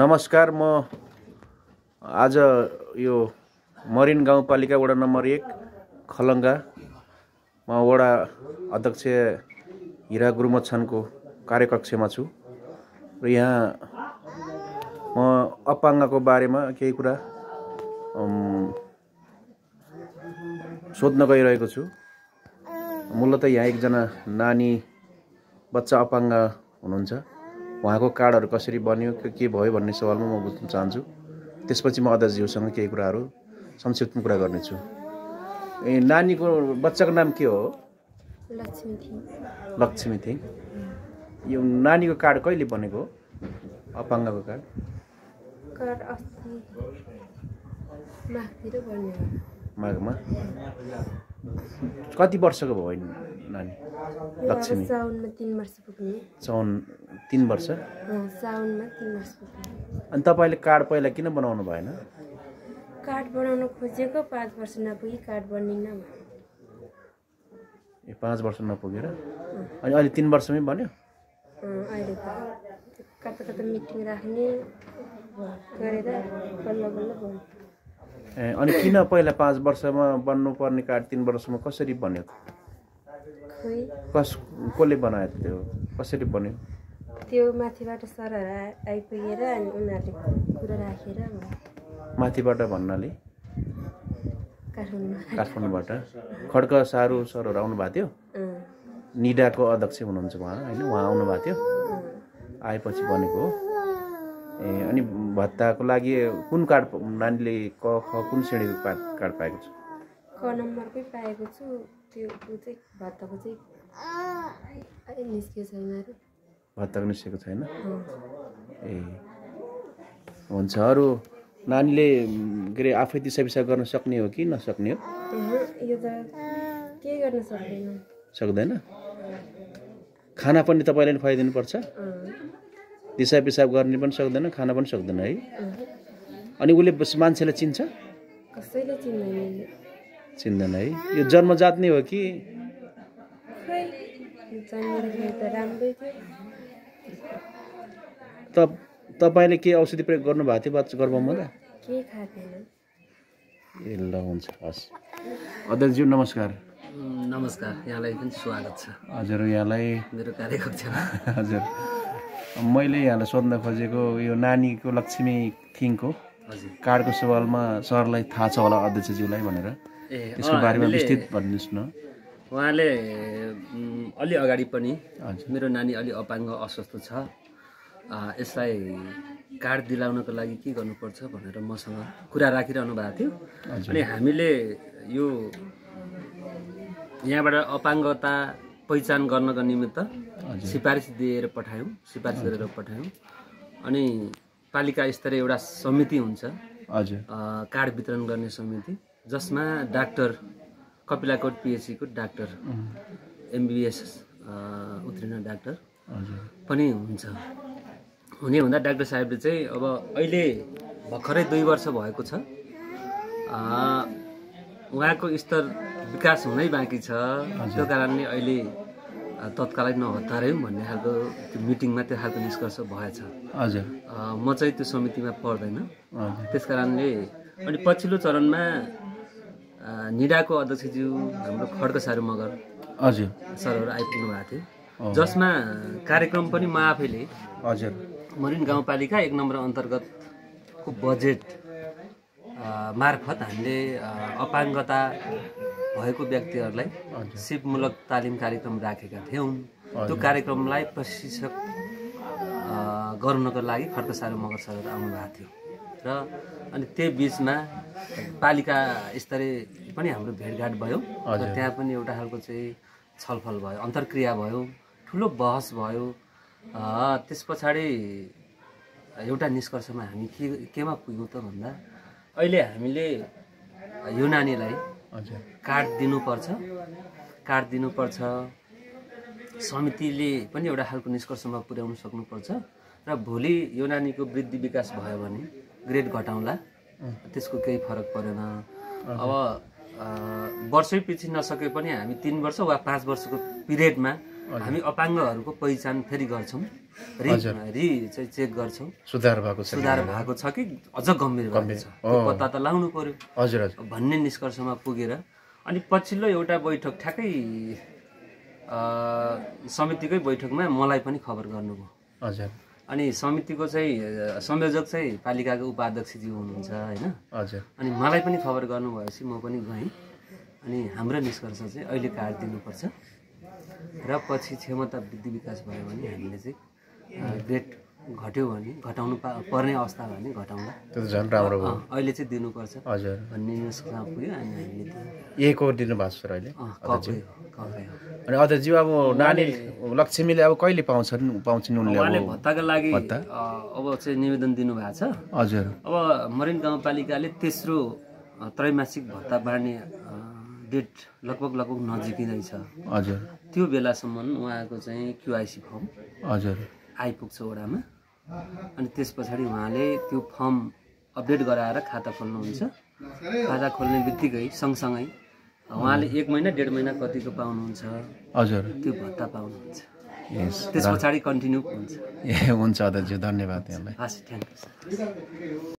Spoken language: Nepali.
नमस्कार म आज यो मरिन गाउँपालिका वडा नम्बर एक खलङ्गामा वडा अध्यक्ष हिरा गुरुमछानको कार्यकक्षमा छु। र यहाँ म अपाङ्गको बारेमा केही कुरा सोध्न गइरहेको छु। मूलत यहाँ एकजना नानी बच्चा अपाङ्ग हुनुहुन्छ। उहाँको कार्डहरू कसरी बन्यो के के भयो भन्ने सवालमा म बुझ्न चाहन्छु। त्यसपछि म अध्यक्षज्यूसँग केही कुराहरू संक्षिप्तमा कुरा गर्नेछु। ए नानीको बच्चाको नाम के हो? लक्ष्मी थिइन् लक्ष्मी थिङ। यो नानीको कार्ड कहिले बनेको हो? अपाङ्गको कार्ड। माघमा? कति वर्षको भयो नानी? लक्ष्मी। साउनमा तिन वर्ष अनि तपाईँले कार्ड पहिला किन बनाउनु भएन? कार्ड बनाउन खोजेको पाँच वर्ष नपुगी कार्ड बनिन्न भयो। ए पाँच वर्ष नपुगेर? अनि अहिले तिन वर्षमै बन्यो? अहिले त कता कता मिटिङ राख्ने गरेर बल्ल बल्ल अनि किन पहिला पाँच वर्षमा बन्नुपर्ने कार्ड तिन वर्षमा कसरी बन्यो? कस कसले बनायो त्यो? कसरी बन्यो? त्यो माथिबाट सरहरू आइपुगेर अनि उनीहरूले कुरा राखेर। माथिबाट भन्नाले? काठमाडौँबाट। खड्क सारू सरहरू आउनु भएको थियो? निडाको अध्यक्ष हुनुहुन्छ उहाँ होइन? उहाँ आउनु भएको थियो। आएपछि बनेको हो। ए अनि भत्ताको लागि कुन कार्ड नानीले क ख कुन श्रेणीको कार्ड कार्ड पाएको छ? क नम्बरकै पाएको छु। त्यो चाहिँ भत्ताको चाहिँ अहिले निस्किएको छैन भत्ताको निस्केको छैन। ए हुन्छ। अरू नानीले के अरे आफै दिसा पिसाब गर्न सक्ने हो कि नसक्ने हो? यो त के गर्न सक्दैन। सक्दैन? खाना पनि तपाईँले नै खुवाइदिनुपर्छ? दिसा पिसाब गर्ने पनि सक्दैन खाना पनि सक्दैन है। अनि उसले मान्छेलाई चिन्छ? कसैले चिन्दैन है। यो जन्मजात नै हो कि? त तपाईँले के औषधि प्रयोग गर्नुभएको थियो बच्चा गर्भमा हुँदा? ए ल हुन्छ हस्। अध्यक्षज्यू नमस्कार। नमस्कार यहाँलाई पनि स्वागत छ। हजुर यहाँलाई मेरो कार्यकक्षमा हजुर। मैले यहाँलाई सोध्न खोजेको यो नानीको लक्ष्मी थिङको हजुर। कार्डको सवालमा सरलाई थाहा छ होला अध्यक्षज्यूलाई भनेर। त्यसको अँ, बारेमा विस्तृत भनिदिनुहोस् न। उहाँले अलि अगाडि पनि मेरो नानी अलि अपाङ्ग अस्वस्थ छ। यसलाई कार्ड दिलाउनको लागि के गर्नुपर्छ भनेर मसँग कुरा राखिरहनु भएको थियो। अनि हामीले यो यहाँबाट अपाङ्गता पहिचान गर्नको निमित्त सिफारिस दिएर पठायौँ सिफारिस गरेर पठायौँ। अनि पालिका स्तरीय एउटा समिति हुन्छ। हजुर। कार्ड वितरण गर्ने समिति जसमा डाक्टर कपिलाकोट पिएचसीको डाक्टर एमबिबिएस उत्तीर्ण डाक्टर पनि हुन्छ। हुने हुँदा डाक्टर साहेबले चाहिँ अब अहिले भर्खरै दुई वर्ष भएको छ। उहाँको स्तर विकास हुनै बाँकी छ। त्यो कारणले अहिले तत्कालै नहतारौँ भन्ने खालको त्यो मिटिङमा त्यो खालको निष्कर्ष भएछ। हजुर। म चाहिँ त्यो समितिमा पर्दैन। त्यस कारणले अनि पछिल्लो चरणमा निडाको अध्यक्षज्यू हाम्रो खड्क सारू मगर हजुर। सरहरू आइपुग्नु भएको थियो। जसमा कार्यक्रम पनि म आफैले हजुर। मरिन गाउँपालिका एक नम्बर अन्तर्गतको बजेट मार्फत हामीले अपाङ्गता भएको व्यक्तिहरूलाई सिपमूलक तालिम कार्यक्रम राखेका थियौँ। त्यो कार्यक्रमलाई प्रशिक्षक गर्नको लागि खड्क सारू मगर सरहरू आउनुभएको थियो। र अनि त्यही बिचमा पालिका स्तरीय पनि हाम्रो भेटघाट भयो। र। त्यहाँ पनि एउटा खालको चाहिँ छलफल भयो अन्तर्क्रिया भयो ठुलो बहस भयो। त्यस पछाडि एउटा निष्कर्षमा हामी के केमा पुग्यौँ त भन्दा अहिले हामीले यो नानीलाई कार्ड दिनुपर्छ। कार्ड दिनुपर्छ। समितिले पनि एउटा खालको निष्कर्षमा पुर्याउन सक्नुपर्छ र भोलि यो नानीको वृद्धि विकास भयो भने ग्रेड घटाउँला त्यसको केही फरक परेन। अब वर्षै पछि नसके पनि हामी तिन वर्ष वा पाँच वर्षको पिरियडमा हामी अपाङ्गहरूको पहिचान फेरि गर्छौँ। रि रि चाहिँ चेक गर्छौँ। सुधार भएको छ सुधार भएको छ कि अझ गम्भीर भएको छ? पत्ता त लाउनु पर्यो। हजुर हजुर। भन्ने निष्कर्षमा पुगेर। अनि पछिल्लो एउटा बैठक ठ्याक्कै समितिकै बैठकमा मलाई पनि खबर गर्नुभयो। हजुर। अनि समितिको चाहिँ संयोजक चाहिँ पालिकाको उपाध्यक्षजी हुनुहुन्छ होइन? हजुर। अनि मलाई पनि खबर गर्नुभएपछि म पनि गएँ। अनि हाम्रो निष्कर्ष चाहिँ अहिले काट दिनुपर्छ। र पछि क्षमता वृद्धि विकास भयो भने हामीले चाहिँ ग्रेड घट्यो भने घटाउनु पा पर्ने अवस्था भयो भने त झन् राम्रो भयो। अहिले चाहिँ दिनुपर्छ। हजुर। भन्ने निष्कर्षमा पुग्यो अनि हामीले त्यो ए को दिनु भएको छ अहिले। अनि अध्यक्षज्यू अब नानी लक्ष्मीले अब कहिले पाउँछन् पाउँछिन् उनले उहाँले भत्ताको लागि अब चाहिँ निवेदन दिनुभएको छ। हजुर। अब मरिन गाउँपालिकाले तेस्रो त्रैमासिक भत्ता बाँड्ने डेट लगभग लगभग नजिकै छ हजुर। त्यो बेलासम्म उहाँको चाहिँ क्युआइसी फर्म हजुर। आइपुग्छ वडामा अनि त्यस पछाडि उहाँले त्यो फर्म अपडेट गराएर खाता खोल्नुहुन्छ। खाता खोल्ने बित्तिकै सँगसँगै उहाँले एक महिना डेढ महिना कतिको पाउनुहुन्छ? हजुर। त्यो भत्ता पाउनुहुन्छ। यस त्यस पछाडि कन्टिन्यू हुन्छ। ए हुन्छ अध्यक्षज्यू धन्यवाद हस् थ्याङ्क यू